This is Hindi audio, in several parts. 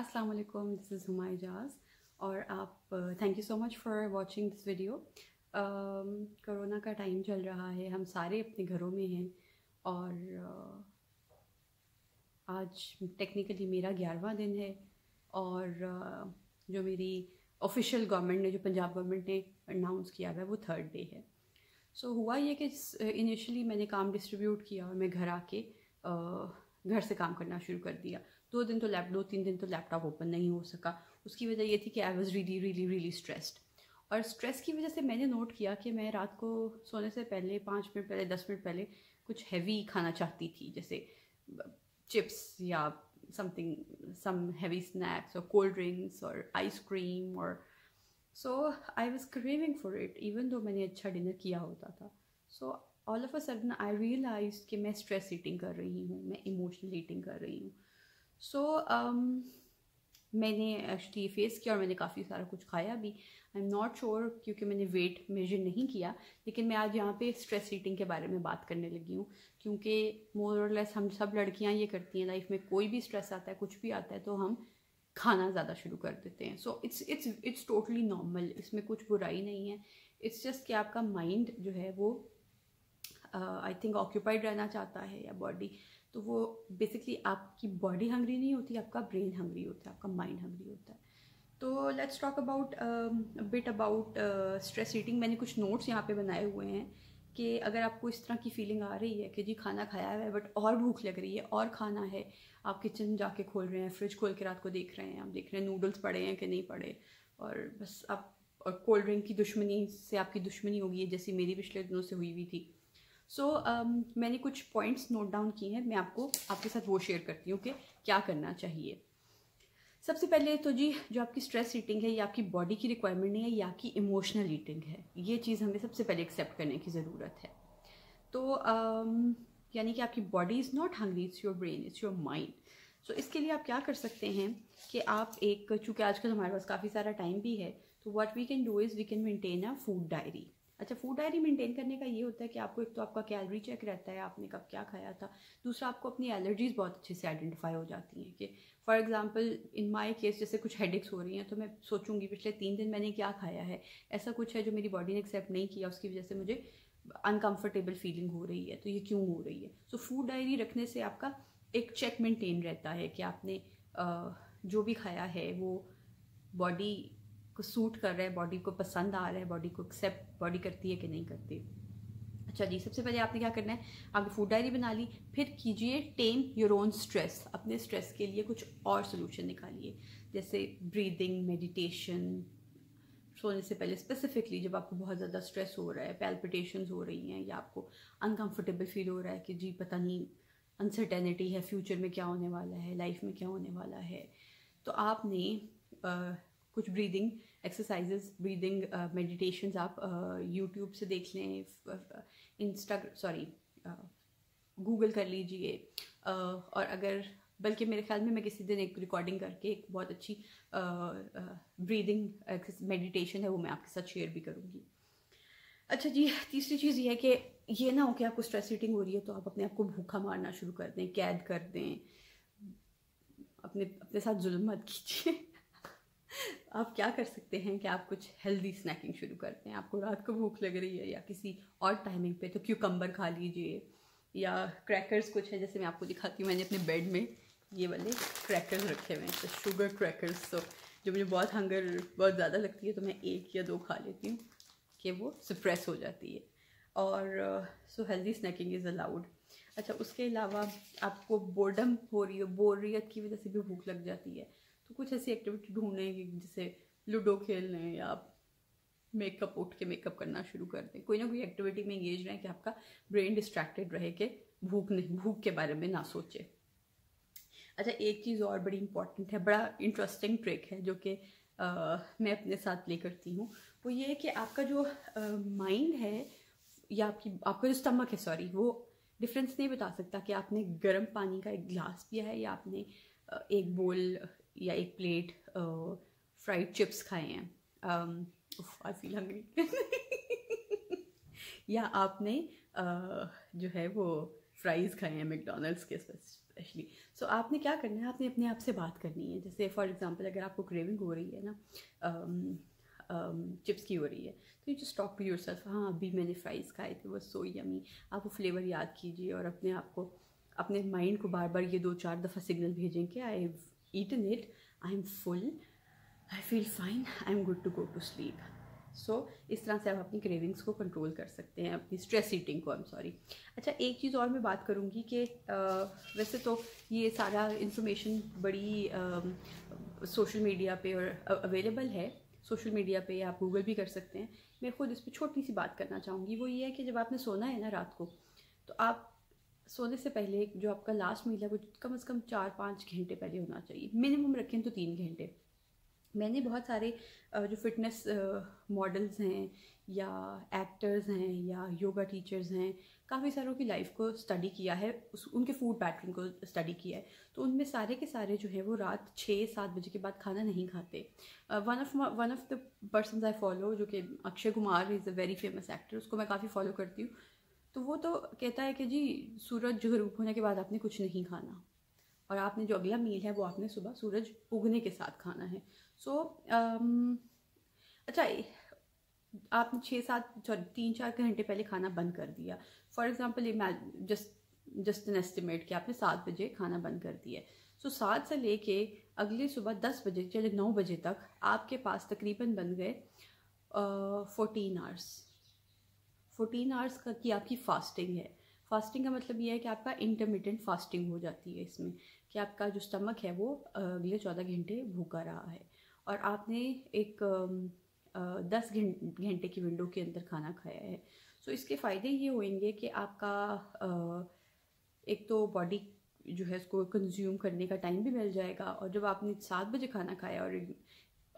अस्सलाम वालेकुम दिस इज़ हुमा इजाज़ और आप thank you so much for watching this video corona का टाइम चल रहा है हम सारे अपने घरों में हैं और uh, आज टेक्निकली मेरा ग्यारहवा दिन है और uh, जो मेरी ऑफिशियल गवर्नमेंट ने जो पंजाब गवर्नमेंट ने अनाउंस किया हुआ है वो थर्ड डे है। सो so, हुआ ये कि इनिशियली मैंने काम डिस्ट्रीब्यूट किया और मैं घर आके uh, घर से काम करना शुरू कर दिया। दो दिन तो लैप, दो तीन दिन तो लैपटॉप ओपन नहीं हो सका। उसकी वजह ये थी कि I was really really really stressed और स्ट्रेस की वजह से मैंने नोट किया कि मैं रात को सोने से पहले, पाँच मिनट पहले, दस मिनट पहले कुछ हैवी खाना चाहती थी, जैसे चिप्स या समथिंग सम हैवी स्नैक्स और कोल्ड ड्रिंक्स और आइसक्रीम और so I was craving for it even though मैंने अच्छा डिनर किया होता था। So all of a sudden I realise कि मैं स्ट्रेस ईटिंग कर रही हूँ, मैं इमोशनल ईटिंग कर रही हूँ। सो so, um, मैंने एक्चुअली फेस किया और मैंने काफ़ी सारा कुछ खाया भी। आई एम नॉट श्योर क्योंकि मैंने वेट मेजर नहीं किया लेकिन मैं आज यहाँ पे स्ट्रेस ईटिंग के बारे में बात करने लगी हूँ। क्योंकि मोर और लेस हम सब लड़कियाँ ये करती हैं लाइफ में कोई भी स्ट्रेस आता है कुछ भी आता है तो हम खाना ज़्यादा शुरू कर देते हैं। So it's it's it's totally normal इसमें कुछ बुराई नहीं है। इट्स जस्ट कि आपका माइंड जो है वो आई थिंक ऑक्यूपाइड रहना चाहता है या बॉडी तो वो बेसिकली आपकी बॉडी हंग्री नहीं होती, आपका ब्रेन हंग्री होता है, आपका माइंड हंग्री होता है। तो let's talk about bit about stress eating मैंने कुछ नोट्स यहाँ पे बनाए हुए हैं कि अगर आपको इस तरह की फीलिंग आ रही है कि जी खाना खाया हुआ है बट और भूख लग रही है, और खाना है, आप किचन जाके खोल रहे हैं फ्रिज खोल के रात को देख रहे हैं, आप देख रहे हैं नूडल्स पड़े हैं कि नहीं पड़े, और बस आप, और कोल्ड ड्रिंक की दुश्मनी से आपकी दुश्मनी होगी जैसी मेरी पिछले दिनों से हुई हुई थी। सो so, um, मैंने कुछ पॉइंट्स नोट डाउन किए हैं। मैं आपको आपके साथ वो शेयर करती हूँ कि क्या करना चाहिए। सबसे पहले तो जी जो आपकी स्ट्रेस ईटिंग है ये आपकी बॉडी की रिक्वायरमेंट नहीं है ये आपकी इमोशनल ईटिंग है ये चीज़ हमें सबसे पहले एक्सेप्ट करने की ज़रूरत है। तो um, यानी कि आपकी body is not hungry it's your brain it's your mind so इसके लिए आप क्या कर सकते हैं कि आप एक चूँकि आजकल हमारे पास काफ़ी सारा टाइम भी है तो what we can do is we can maintain a food diary अच्छा फ़ूड डायरी मेंटेन करने का ये होता है कि आपको एक तो आपका कैलोरी चेक रहता है, आपने कब क्या खाया था। दूसरा, आपको अपनी एलर्जीज़ बहुत अच्छे से आइडेंटिफाई हो जाती हैं कि for example in my case जैसे कुछ हेडेक्स हो रही हैं तो मैं सोचूँगी पिछले तीन दिन मैंने क्या खाया है। ऐसा कुछ है जो मेरी बॉडी ने एक्सेप्ट नहीं किया, उसकी वजह से मुझे अनकम्फर्टेबल फीलिंग हो रही है तो ये क्यों हो रही है? सो फ़ूड डायरी रखने से आपका एक चेक मेंटेन रहता है कि आपने जो भी खाया है, वो बॉडी को सूट कर रहा है बॉडी को पसंद आ रहा है बॉडी को एक्सेप्ट बॉडी करती है कि नहीं करती। अच्छा जी, सबसे पहले आपने क्या करना है? आपने फ़ूड डायरी बना ली, फिर कीजिए टेम योर ओन स्ट्रेस अपने स्ट्रेस के लिए कुछ और सोल्यूशन निकालिए। जैसे ब्रीदिंग मेडिटेशन सोने से पहले स्पेसिफिकली जब आपको बहुत ज़्यादा स्ट्रेस हो रहा है पैल्पिटेशन हो रही हैं या आपको अनकम्फर्टेबल फील हो रहा है कि जी, पता नहीं अनसर्टेनिटी है फ्यूचर में क्या होने वाला है लाइफ में क्या होने वाला है तो आपने कुछ ब्रीदिंग एक्सरसाइजेज ब्रीदिंग मेडिटेशंस आप यूट्यूब uh, से देख लें इंस्टा सॉरी गूगल कर लीजिए। Uh, और अगर बल्कि मेरे ख्याल में मैं किसी दिन एक रिकॉर्डिंग करके एक बहुत अच्छी ब्रीदिंग uh, मेडिटेशन है वो मैं आपके साथ शेयर भी करूँगी। अच्छा जी तीसरी चीज़ ये है कि ये ना हो कि आपको स्ट्रेस ईटिंग हो रही है तो आप अपने आप को भूखा मारना शुरू कर दें कैद कर दें। अपने अपने साथ जुल्म मत कीजिए। आप क्या कर सकते हैं कि आप कुछ हेल्दी स्नैकिंग शुरू करते हैं? आपको रात को भूख लग रही है या किसी और टाइमिंग पे तो क्यूकम्बर खा लीजिए या क्रैकर्स कुछ है, जैसे मैं आपको दिखाती हूँ, मैंने अपने बेड में ये वाले क्रैकर्स रखे हुए हैं तो शुगर क्रैकर्स तो जो मुझे बहुत हंगर बहुत ज़्यादा लगती है तो मैं एक या दो खा लेती हूँ कि वो सप्रेस हो जाती है। और so healthy snacking is allowed अच्छा उसके अलावा आपको बोर्डम हो रही है, बोरियत की वजह से भी भूख लग जाती है तो कुछ ऐसी एक्टिविटी ढूँढने की, जैसे लूडो खेल लें या मेकअप उठ के मेकअप करना शुरू कर दें। कोई ना कोई एक्टिविटी में इंगेज रहें कि आपका ब्रेन डिस्ट्रैक्टेड रहे कि भूख नहीं, भूख के बारे में ना सोचे। अच्छा एक चीज़ और बड़ी इंपॉर्टेंट है, बड़ा इंटरेस्टिंग ट्रिक है जो कि मैं अपने साथ ले करती हूँ। वो ये है कि आपका जो माइंड है या आपकी, आपका जो स्टमक है सॉरी वो डिफरेंस नहीं बता सकता कि आपने गर्म पानी का एक गिलास पिया है या आपने एक बोल या एक प्लेट फ्राइड चिप्स खाए हैं। आई फील हंग्री या आपने जो है वो फ्राइज़ खाए हैं मैकडोनल्ड्स के स्पेशली सो so, आपने क्या करना है? आपने अपने आप से बात करनी है। जैसे फॉर एग्जांपल अगर आपको क्रेविंग हो रही है ना चिप्स की हो रही है तो you just talk to yourself हाँ अभी मैंने फ्राइज़ खाए थे वो सो यमी आप वो फ्लेवर याद कीजिए और अपने आप को अपने माइंड को बार बार ये दो चार दफ़ा सिग्नल भेजें कि I have eaten it I am full I feel fine I am good to go to sleep so इस तरह से आप अपनी क्रेविंग्स को कंट्रोल कर सकते हैं, अपनी स्ट्रेस ईटिंग को आई एम सॉरी अच्छा एक चीज़ और मैं बात करूँगी कि वैसे तो ये सारा इंफॉर्मेशन बड़ी सोशल मीडिया पे और अवेलेबल है। सोशल मीडिया पे आप गूगल भी कर सकते हैं। मैं खुद इस पर छोटी सी बात करना चाहूँगी। वो ये है कि जब आपने सोना है ना रात को तो आप सोने से पहले जो आपका लास्ट मील है, वो कम से कम चार पाँच घंटे पहले होना चाहिए। मिनिमम रखें तो तीन घंटे। मैंने बहुत सारे जो फिटनेस मॉडल्स हैं या एक्टर्स हैं या योगा टीचर्स हैं, काफ़ी सारों की लाइफ को स्टडी किया है। उस, उनके फ़ूड पैटर्न को स्टडी किया है। तो उनमें सारे के सारे जो है वो रात छः सात बजे के बाद खाना नहीं खाते। One of one of the person I follow जो कि Akshay Kumar is a very famous actor उसको मैं काफ़ी फॉलो करती हूँ। तो वो तो कहता है कि जी सूरज जो रूप होने के बाद आपने कुछ नहीं खाना। और आपने जो अगला मील है वो आपने सुबह सूरज उगने के साथ खाना है। सो so, um, अच्छा आपने छः सात सॉरी तीन चार घंटे पहले खाना बंद कर दिया। For example just just an estimate कि आपने सात बजे खाना बंद कर दिया। सो so, सात से लेके अगले सुबह दस बजे चले नौ बजे तक आपके पास तकरीबन बन गए फोर्टीन आवर्स फोर्टीन आवर्स का की आपकी फास्टिंग है। फास्टिंग का मतलब ये है कि आपका इंटरमीडियंट फास्टिंग हो जाती है इसमें, कि आपका जो स्टमक है वो अगले चौदह घंटे भूखा रहा है। और आपने एक दस घंटे की विंडो के अंदर खाना खाया है। सो इसके फ़ायदे ये होंगे कि आपका एक तो बॉडी जो है उसको कंज्यूम करने का टाइम भी मिल जाएगा और जब आपने सात बजे खाना खाया और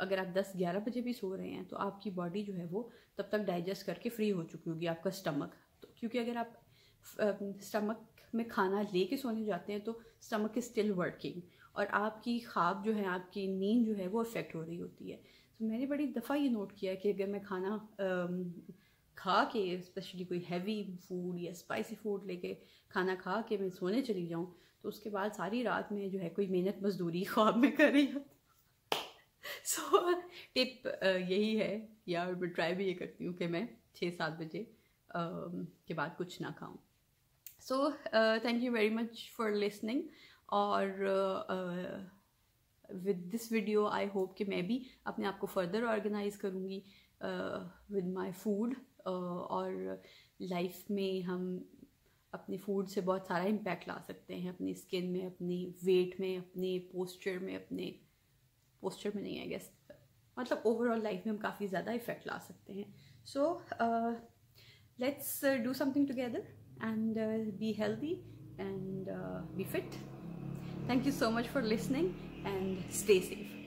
अगर आप दस ग्यारह बजे भी सो रहे हैं तो आपकी बॉडी जो है वो तब तक डाइजेस्ट करके फ्री हो चुकी होगी आपका स्टमक तो क्योंकि अगर आप स्टमक में खाना ले लेके सोने जाते हैं तो स्टमक इज़ स्टिल वर्किंग और आपकी ख्वाब जो है, आपकी नींद जो है वो अफेक्ट हो रही होती है। तो मैंने बड़ी दफ़ा ये नोट किया कि अगर मैं खाना खा के स्पेशली कोई हैवी फ़ूड या स्पाइसी फ़ूड लेके खाना खा के मैं सोने चली जाऊँ तो उसके बाद सारी रात में जो है कोई मेहनत मजदूरी ख्वाब में कर रही होती सो so, टिप यही है। या मैं ट्राई भी ये करती हूँ कि मैं छः सात बजे के बाद कुछ ना खाऊं। So thank you very much for listening और with this video I hope कि मैं भी अपने आप को फर्दर ऑर्गेनाइज करूँगी विद माय फ़ूड और लाइफ में हम अपने फ़ूड से बहुत सारा इम्पैक्ट ला सकते हैं। अपनी स्किन में अपनी वेट में अपने पोस्चर में अपने पोस्चर में नहीं आई गेस मतलब ओवरऑल लाइफ में हम काफ़ी ज़्यादा इफ़ेक्ट ला सकते हैं. So let's do something together and be healthy and be fit thank you so much for listening and stay safe.